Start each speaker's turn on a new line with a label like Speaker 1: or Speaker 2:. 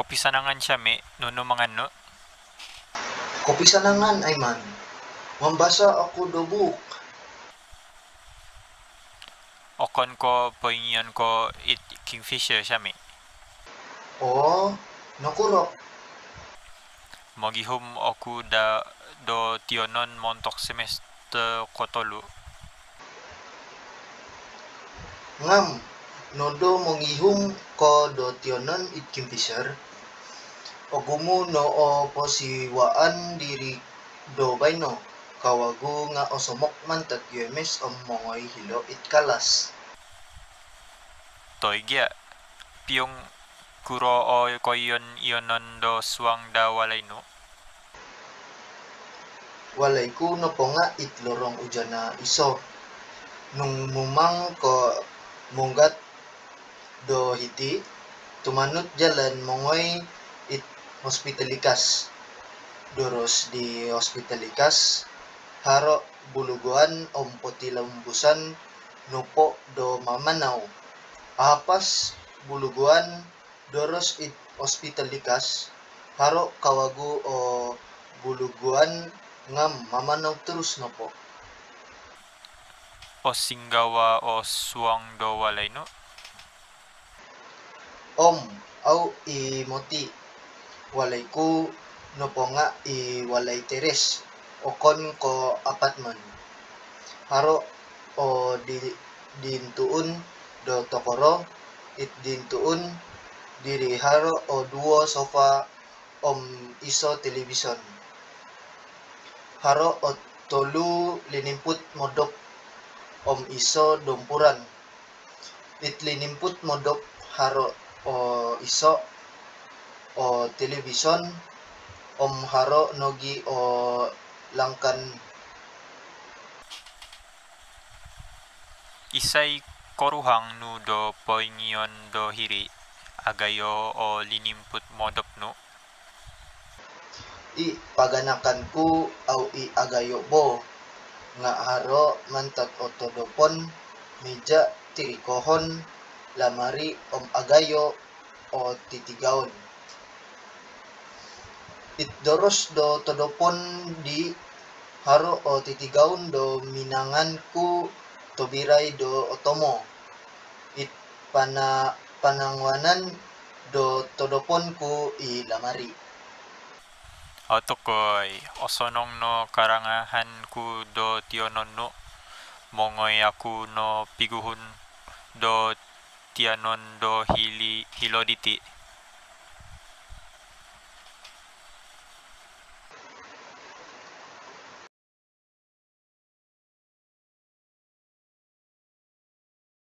Speaker 1: kopi sanangan siya mi nuno mangano
Speaker 2: Kopi sanangan ay man. Mambasa ako dobok.
Speaker 1: okon ko poingion ko it kingfisher siya mi
Speaker 2: Oh, nakurok.
Speaker 1: magihum aku da do tionon montok semester kotolu
Speaker 2: Ngam, nodo mongihum ko do tionon it kimpisar. Ogumu no o posiwaan diri do bayno. Kawagu nga osomok man tat UMS om mongoy hilo it kalas.
Speaker 1: toy gya piyung kuro o koyon ionon do swang da walay no
Speaker 2: Walay ku no po nga it lorong ujan na iso. Nung mumang ko munggat do hiti, tumanot jalan mongoy it hospitalikas. Doros di hospitalikas, haro buluguan om potilambusan nupo do mamanaw. Apas buluguan doros it hospitalikas, haro kawagu o buluguan ngam mamanaw terus no po.
Speaker 1: o singgawa o swang do walay no
Speaker 2: Om, au i moti. Walay ku no po nga i walay teres. Okon ko apat man. Haro o di dintuun do tokoro it dintuun diri haro o duo sofa om iso television. Haro o tolu linimput modok om iso dumpuran. It linimput modok haro o iso. O television. Om haro nogi o langkan.
Speaker 1: Isay koruhang nu do poingion do hiri. Agayo o linimput modop no
Speaker 2: i paganakan ku au i agayo bo. Nga haro mantat otodopon meja tirikohon lamari om agayo o titigaon. It doros do todopon di haro o titigaon do minangan ku tobiray do otomo. It pana panangwanan do todopon ku i lamari
Speaker 1: Otokoy, osonong no karangahan ku do tionon no, mongoy aku no piguhun do tianon do.